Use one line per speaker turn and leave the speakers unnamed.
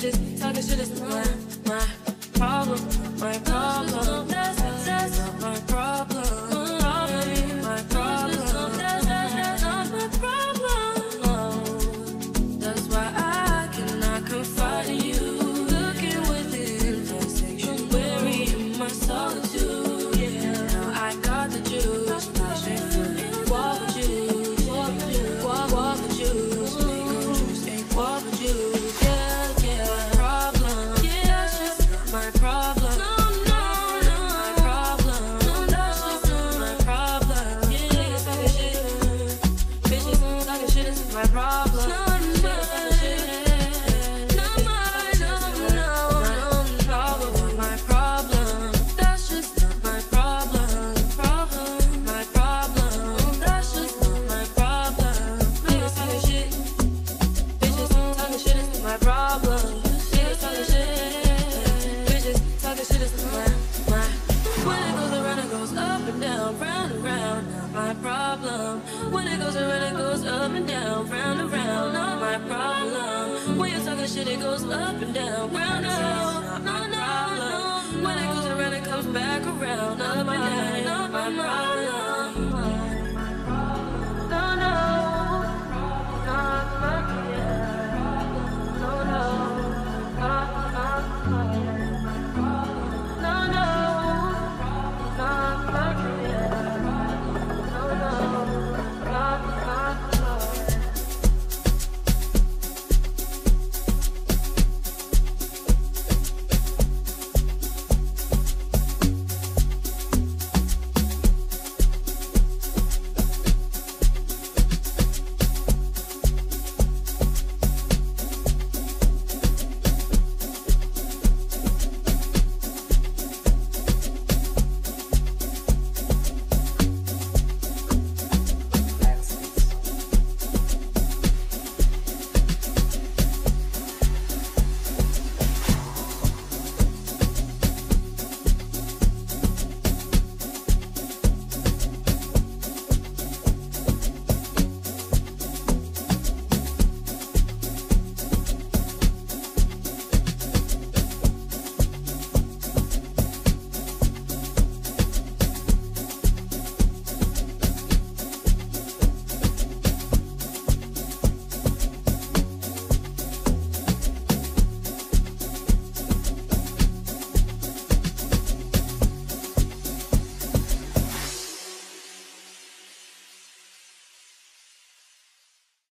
bitches, talking shit is and down, round and round, my problem. When it goes around, it goes up and down, round and round, not my problem. When you're talking shit, it goes up and down, round and round, not my problem. When it goes around, it comes back around, up and down.